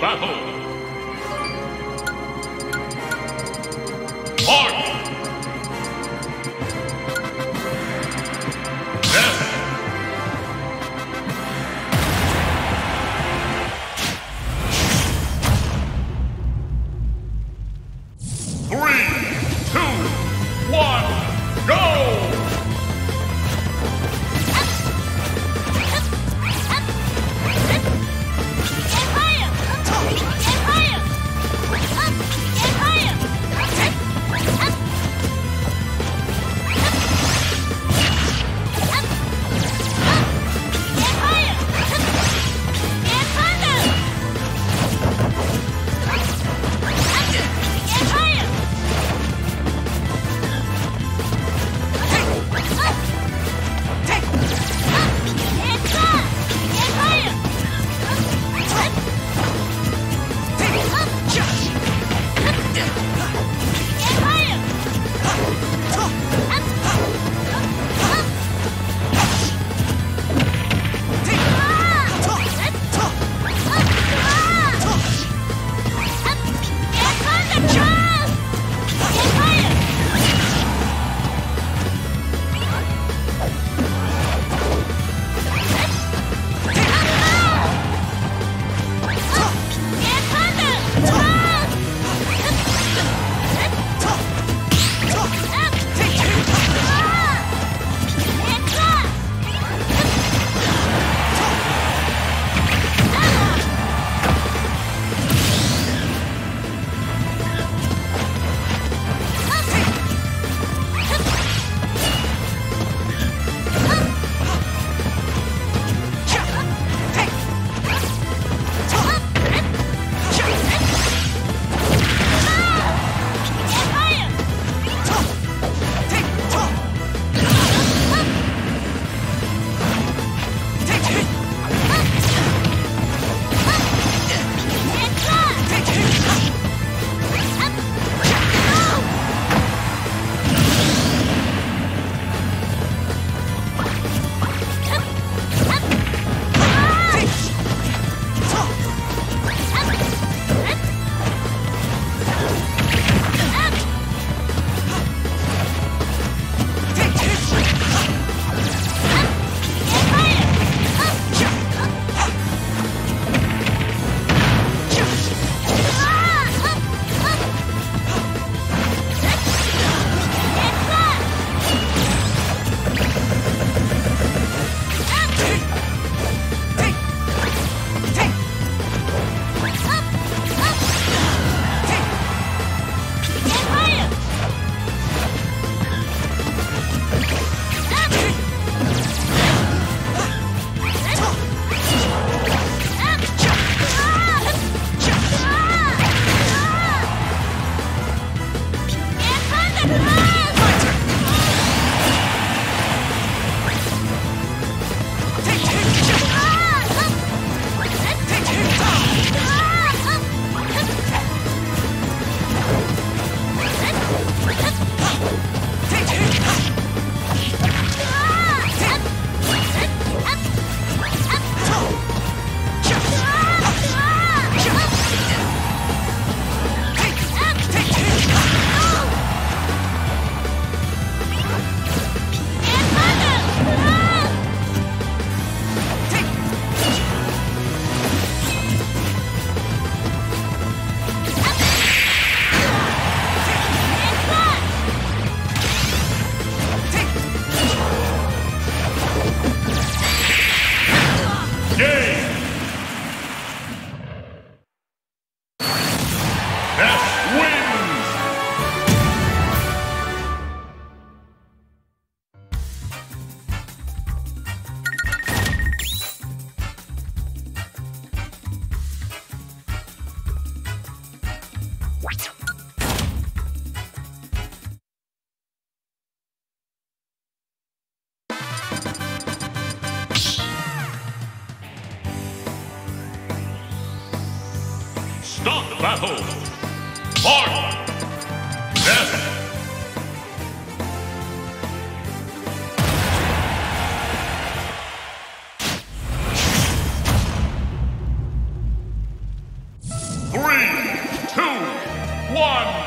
Battle! March! One,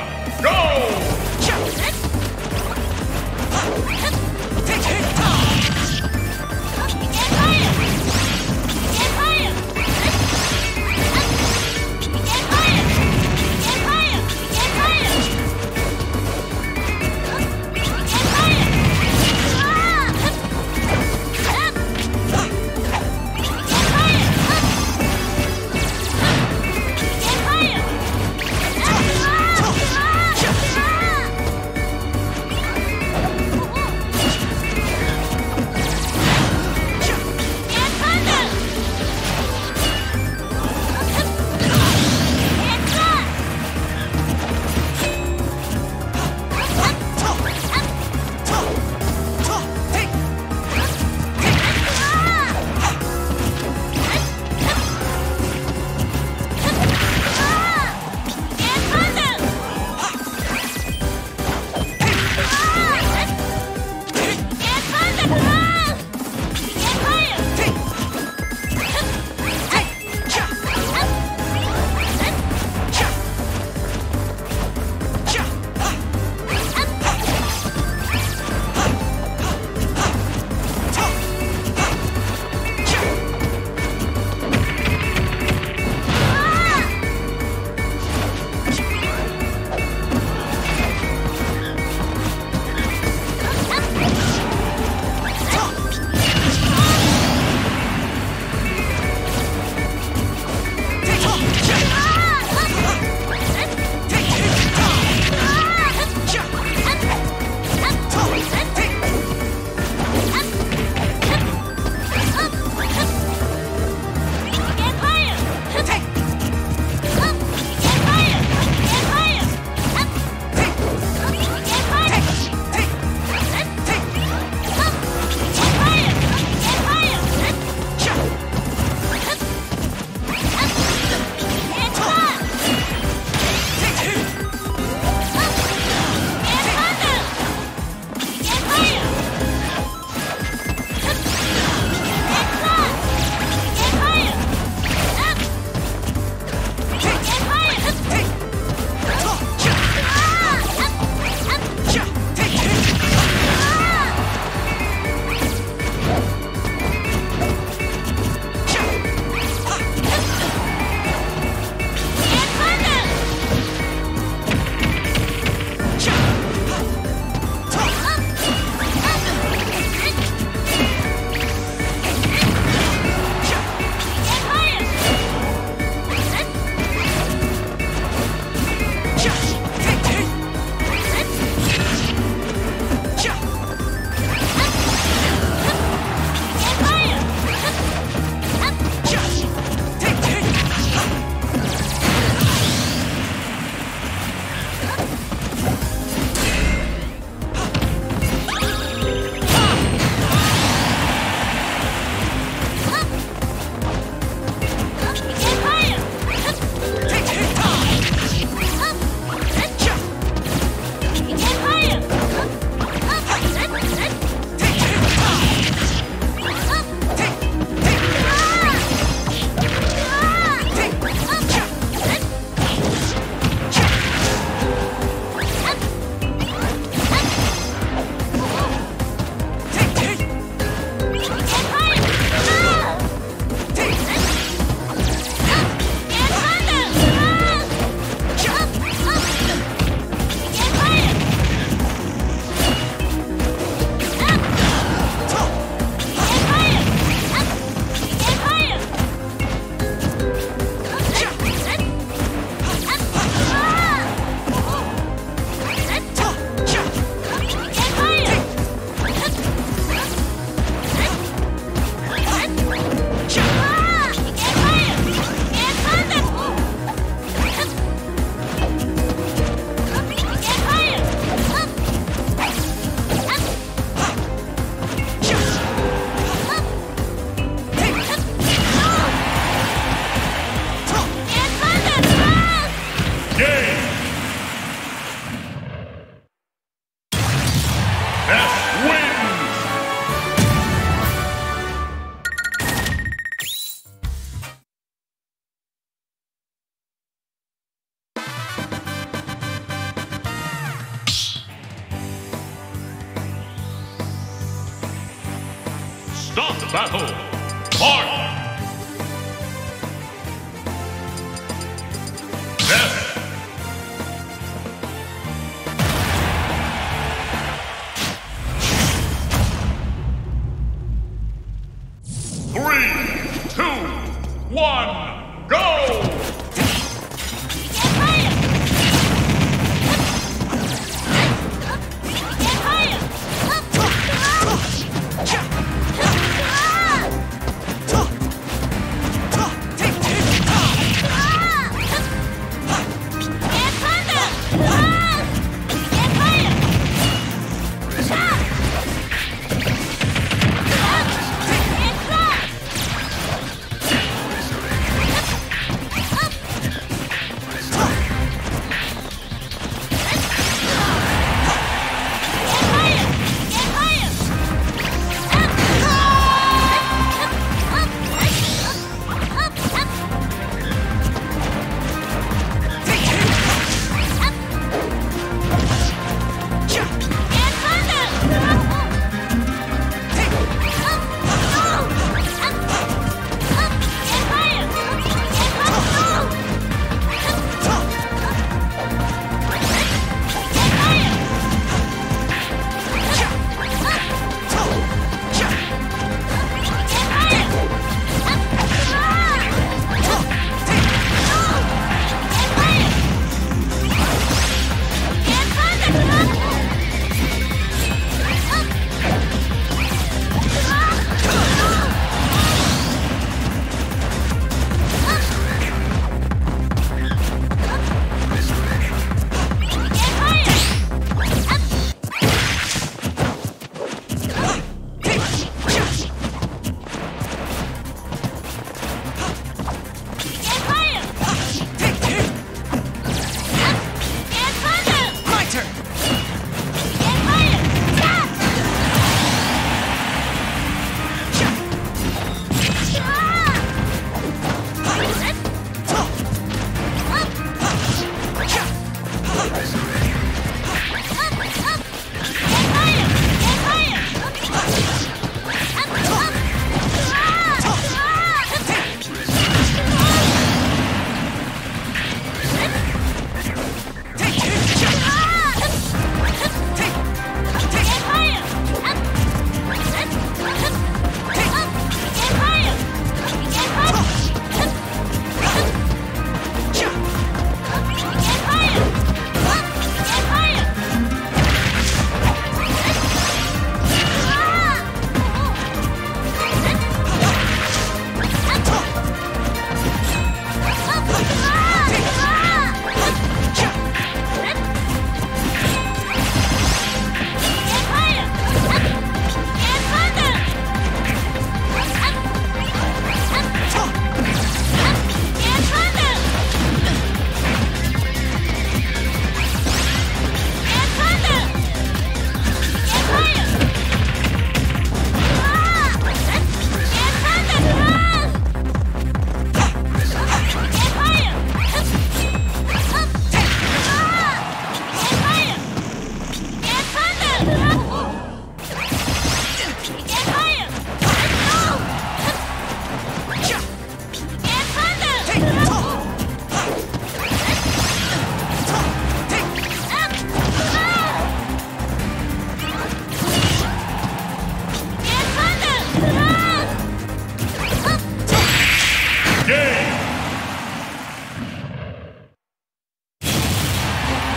Surprise!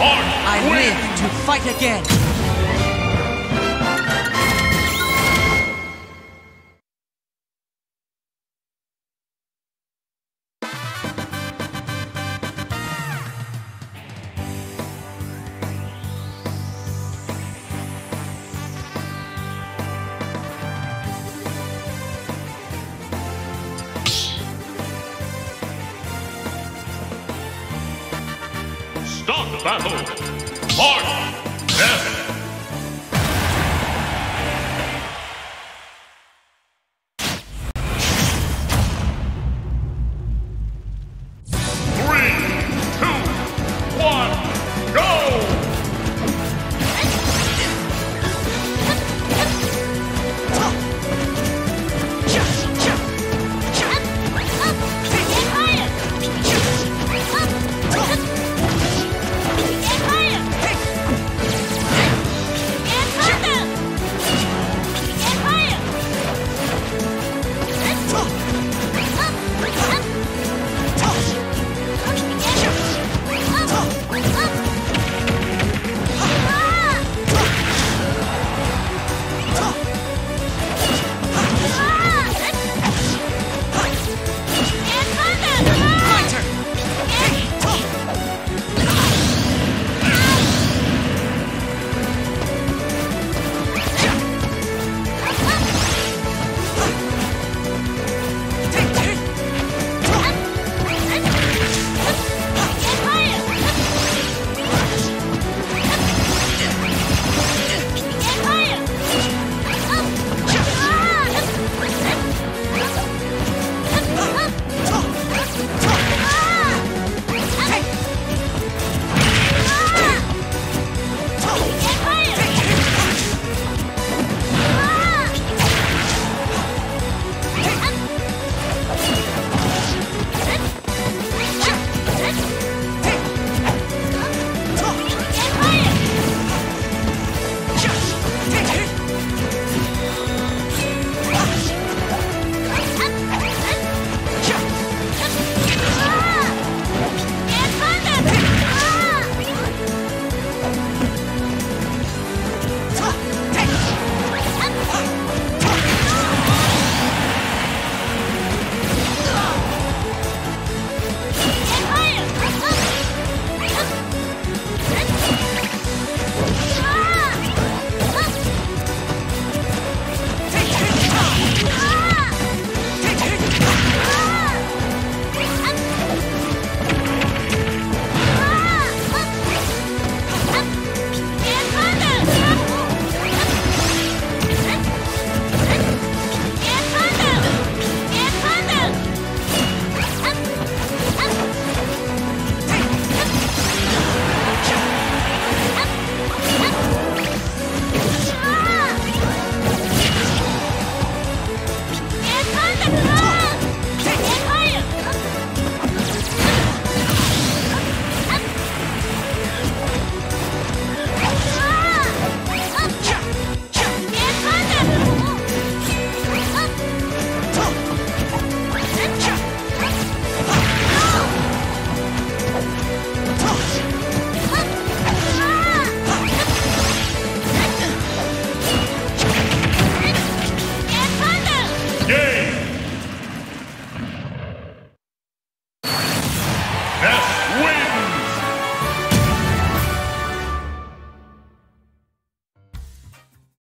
I Win! live to fight again!